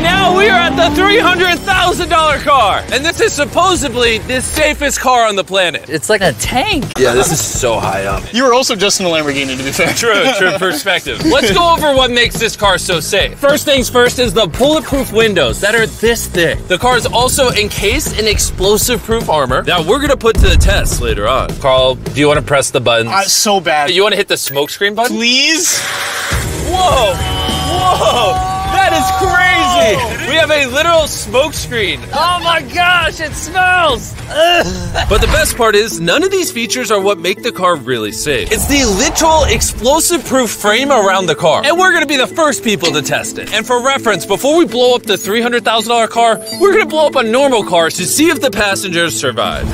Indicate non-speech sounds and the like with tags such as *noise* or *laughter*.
And now we are at the $300,000 car. And this is supposedly the safest car on the planet. It's like a tank. Yeah, this *laughs* is so high up. You were also just in a Lamborghini, to be fair. True, true perspective. Let's go over what makes this car so safe. First things first is the bulletproof windows that are this thick. The car is also encased in explosive proof armor that we're gonna put to the test later on. Carl, do you wanna press the buttons? Uh, so bad. you wanna hit the smoke screen button? Please? Have a literal smoke screen. Oh my gosh, it smells. But the best part is, none of these features are what make the car really safe. It's the literal explosive proof frame around the car. And we're gonna be the first people to test it. And for reference, before we blow up the $300,000 car, we're gonna blow up a normal car to see if the passengers survive.